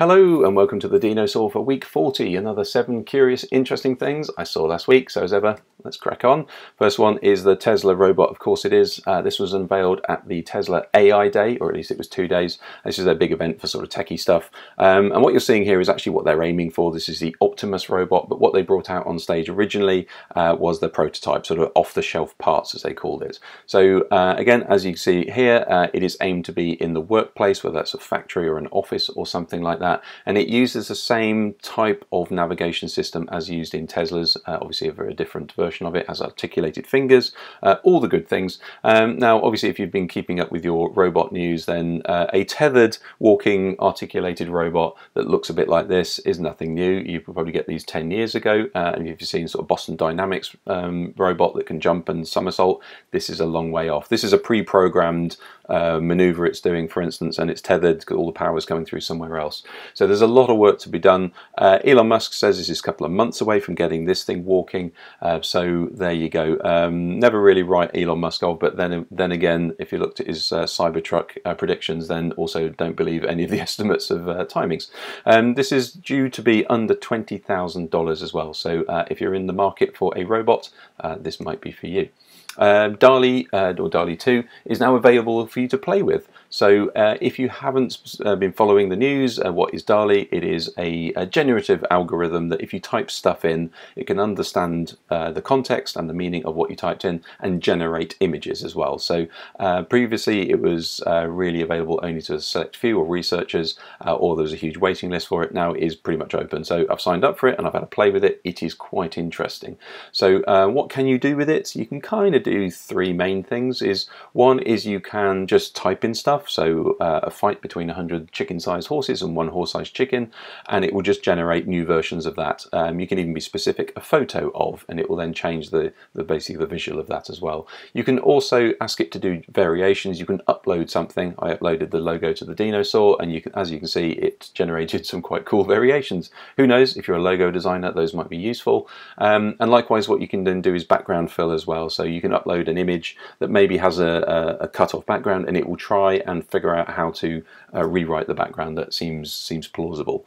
Hello and welcome to the Dinosaw for week 40. Another seven curious, interesting things I saw last week. So as ever, let's crack on. First one is the Tesla robot. Of course it is. Uh, this was unveiled at the Tesla AI Day, or at least it was two days. This is their big event for sort of techie stuff. Um, and what you're seeing here is actually what they're aiming for. This is the Optimus robot, but what they brought out on stage originally uh, was the prototype, sort of off-the-shelf parts as they called it. So uh, again, as you see here, uh, it is aimed to be in the workplace, whether that's a factory or an office or something like that that. And it uses the same type of navigation system as used in Tesla's uh, obviously a very different version of it has articulated fingers uh, all the good things. Um, now obviously if you've been keeping up with your robot news then uh, a tethered walking articulated robot that looks a bit like this is nothing new. You probably get these 10 years ago uh, and if you've seen sort of Boston Dynamics um, robot that can jump and somersault this is a long way off. This is a pre-programmed uh, maneuver it's doing, for instance, and it's tethered all the power is coming through somewhere else. So there's a lot of work to be done. Uh, Elon Musk says this is a couple of months away from getting this thing walking. Uh, so there you go. Um, never really write Elon Musk off, but then then again, if you looked at his uh, Cybertruck uh, predictions, then also don't believe any of the estimates of uh, timings. Um, this is due to be under twenty thousand dollars as well. So if you're in the market for a robot, this might be for you. Uh, DALL-E uh, or DALL-E 2 is now available for you to play with. So uh, if you haven't uh, been following the news, uh, what is DALL-E? It is a, a, generative algorithm that if you type stuff in, it can understand uh, the context and the meaning of what you typed in and generate images as well. So uh, previously it was really available only to a select few or researchers or there was a huge waiting list for it. Now it is pretty much open. So I've signed up for it and I've had a play with it. It is quite interesting. So what can you do with it? You can kind of do three main things. Is One is you can just type in stuff. So uh, a fight between 100 chicken-sized horses and one horse-sized chicken, and it will just generate new versions of that. Um, you can even be specific a photo of, and it will then change the, the basically the visual of that as well. You can also ask it to do variations. You can upload something. I uploaded the logo to the Dinosaw, and you can, as you can see, it generated some quite cool variations. Who knows, if you're a logo designer, those might be useful. Um, and likewise, what you can then do is background fill as well. So you can upload an image that maybe has a, a, a cut-off background, and it will try and figure out how to uh, rewrite the background that seems seems plausible.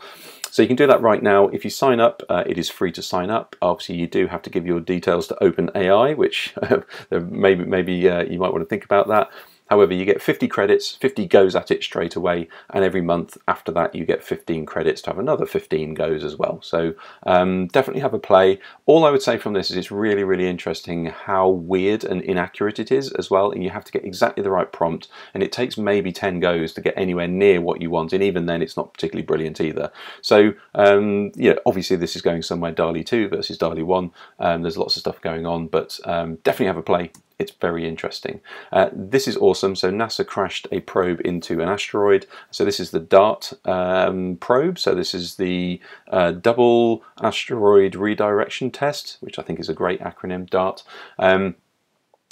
So you can do that right now. If you sign up, uh, it is free to sign up. Obviously, you do have to give your details to OpenAI, which maybe maybe uh, you might want to think about that. However, you get 50 credits, 50 goes at it straight away, and every month after that you get 15 credits to have another 15 goes as well. So um, definitely have a play. All I would say from this is it's really, really interesting how weird and inaccurate it is as well, and you have to get exactly the right prompt, and it takes maybe 10 goes to get anywhere near what you want, and even then it's not particularly brilliant either. So um, yeah, obviously this is going somewhere DALL-E 2 versus DALL-E 1. Um, there's lots of stuff going on, but um, definitely have a play it's very interesting. Uh, this is awesome. So NASA crashed a probe into an asteroid. So this is the DART um, probe. So this is the uh, Double Asteroid Redirection Test, which I think is a great acronym, DART. Um,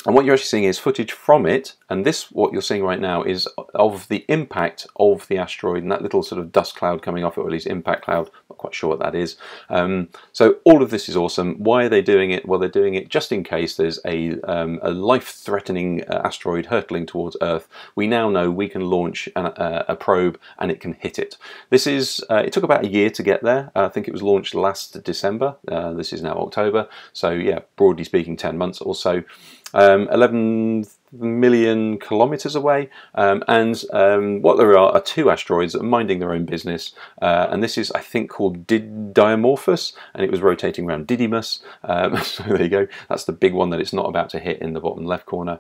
and what you're actually seeing is footage from it, and this, what you're seeing right now, is of the impact of the asteroid and that little sort of dust cloud coming off it, or at least impact cloud, quite sure what that is. Um, so all of this is awesome. Why are they doing it? Well, they're doing it just in case there's a, um, a life-threatening uh, asteroid hurtling towards Earth. We now know we can launch a, a probe and it can hit it. This is, uh, it took about a year to get there. Uh, I think it was launched last December. Uh, this is now October. So yeah, broadly speaking, 10 months or so um, 11 million kilometers away um, and um, what there are are two asteroids that are minding their own business uh, and this is I think called Did and it was rotating around Didymos. um, so there you go. That's the big one that it's not about to hit in the bottom left corner.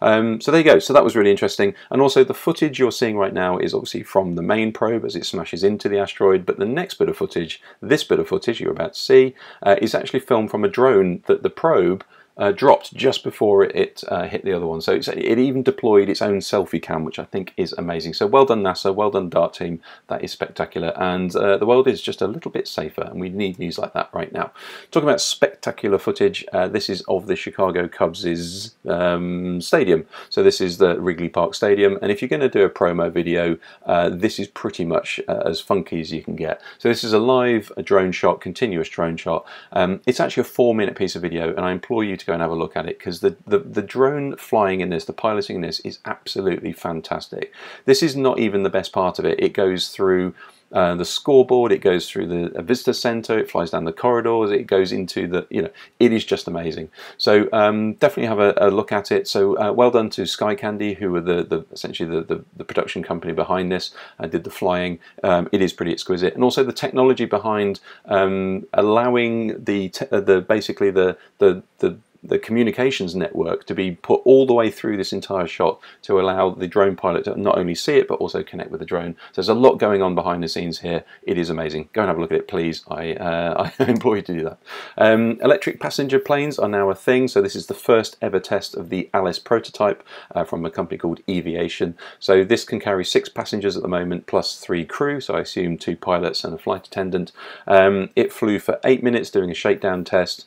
Um, so there you go. So that was really interesting. And also the footage you're seeing right now is obviously from the main probe as it smashes into the asteroid but the next bit of footage this bit of footage you're about to see uh, is actually filmed from a drone that the probe uh, dropped just before it, uh, hit the other one. So it even deployed its own selfie cam, which I think is amazing. So well done NASA, well done DART team, that is spectacular. And uh, the world is just a little bit safer and we need news like that right now. Talking about spectacular footage, uh, this is of the Chicago Cubs' um, stadium. So this is the Wrigley Park Stadium. And if you're going to do a promo video, uh, this is pretty much uh, as funky as you can get. So this is a live drone shot, continuous drone shot. Um, it's actually a four minute piece of video and I implore you to go and have a look at it because the, the, the drone flying in this, the piloting in this is absolutely fantastic. This is not even the best part of it. It goes through uh, the scoreboard, it goes through the visitor center, it flies down the corridors, it goes into the, you know, it is just amazing. So um, definitely have a, a, look at it. So uh, well done to Sky Candy, who were the, the essentially the, the, the, production company behind this and did the flying. Um, it is pretty exquisite. And also the technology behind um, allowing the, uh, the basically the, the, the the communications network to be put all the way through this entire shot to allow the drone pilot to not only see it but also connect with the drone. So there's a lot going on behind the scenes here. It is amazing. Go and have a look at it, please. I, uh, I implore you to do that. Um, electric passenger planes are now a thing. So this is the first ever test of the Alice prototype uh, from a company called Eviation. So this can carry six passengers at the moment plus three crew. So I assume two pilots and a flight attendant. Um, it flew for eight minutes doing a shakedown test.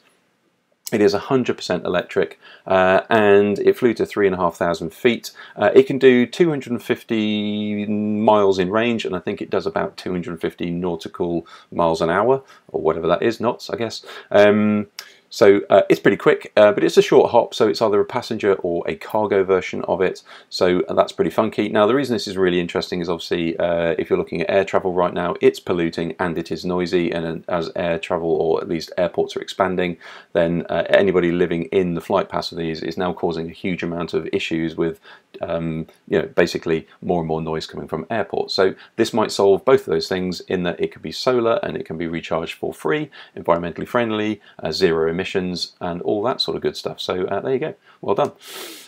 It is 100% electric uh, and it flew to 3,500 feet. Uh, it can do 250 miles in range and I think it does about 250 nautical miles an hour or whatever that is, knots I guess. Um, so uh, it's pretty quick, uh, but it's a short hop, so it's either a passenger or a cargo version of it. So uh, that's pretty funky. Now, the reason this is really interesting is obviously uh, if you're looking at air travel right now, it's polluting and it is noisy. And as air travel, or at least airports, are expanding, then uh, anybody living in the flight path of these is now causing a huge amount of issues with um, you know, basically more and more noise coming from airports. So this might solve both of those things in that it can be solar and it can be recharged for free, environmentally friendly, uh, zero emissions, and all that sort of good stuff. So uh, there you go. Well done.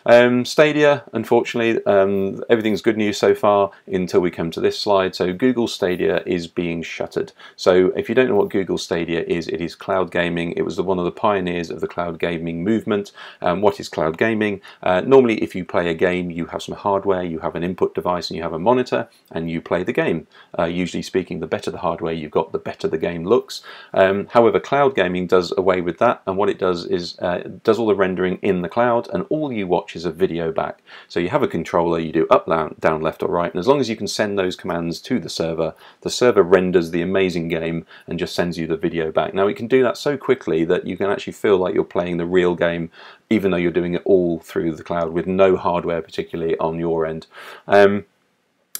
Um, Stadia, unfortunately, um, everything's good news so far until we come to this slide. So Google Stadia is being shuttered. So if you don't know what Google Stadia is, it is cloud gaming. It was the, one of the pioneers of the cloud gaming movement. Um, what is cloud gaming? Uh, normally, if you play a game, you have some hardware, you have an input device, and you have a monitor, and you play the game. Uh, usually speaking, the better the hardware you've got, the better the game looks. Um, however, cloud gaming does away with that, and what it does is uh, does all the rendering in the cloud, and all you watch is a video back. So you have a controller, you do up, down, down, left or right, and as long as you can send those commands to the server, the server renders the amazing game and just sends you the video back. Now it can do that so quickly that you can actually feel like you're playing the real game even though you're doing it all through the cloud with no hardware particularly on your end. Um,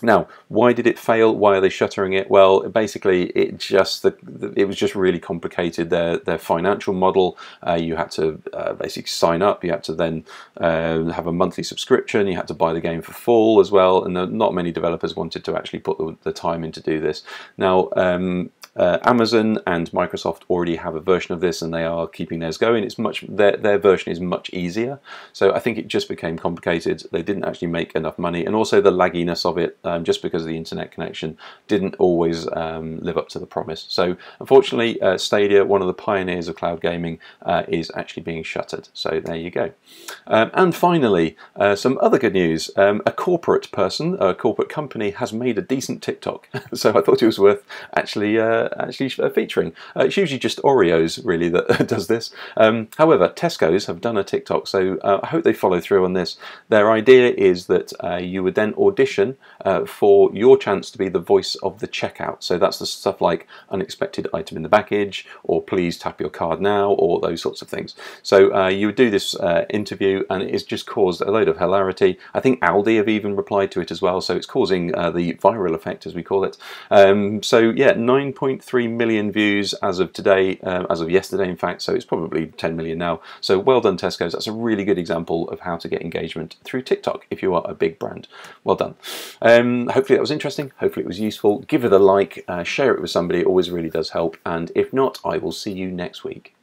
now, why did it fail? Why are they shuttering it? Well, basically, it just the, the, it was just really complicated. Their their financial model. Uh, you had to uh, basically sign up. You had to then uh, have a monthly subscription. You had to buy the game for full as well. And not many developers wanted to actually put the, the time in to do this. Now, um, uh, Amazon and Microsoft already have a version of this, and they are keeping theirs going. It's much their their version is much easier. So I think it just became complicated. They didn't actually make enough money, and also the lagginess of it, um, just because the internet connection, didn't always um, live up to the promise. So unfortunately, uh, Stadia, one of the pioneers of cloud gaming, uh, is actually being shuttered. So there you go. Um, and finally, uh, some other good news. Um, a corporate person, a corporate company, has made a decent TikTok. so I thought it was worth actually uh, actually uh, featuring. Uh, it's usually just Oreos really that does this. Um, however, Tesco's have done a TikTok, so I hope they follow through on this. Their idea is that you would then audition uh, for your chance to be the voice of the checkout. So that's the stuff like unexpected item in the package, or please tap your card now, or those sorts of things. So uh, you would do this interview, and it's just caused a load of hilarity. I think Aldi have even replied to it as well, so it's causing the viral effect, as we call it. Um, so yeah, 9.3 million views as of today, um, as of yesterday, in fact, so it's probably 10 million now. So well done, Tesco's. That's a really good example of how to get engagement through TikTok if you are a big brand. Well done. Um, hopefully that was interesting. Hopefully it was useful. Give it a like, uh, share it with somebody. It always really does help. And if not, I will see you next week.